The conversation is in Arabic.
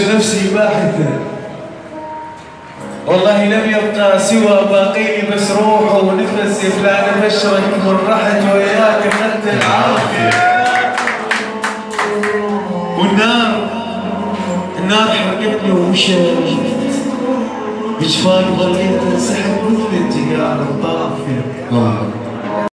نفسي باحثا والله لم يبقى سوى باقي بس روحه ونفسي فلان بشرك من رحت وياك خدت العافيه والنار النار حرقتني ومشيت. بجفاك ظليت انسحب مثل الجيران الضافيه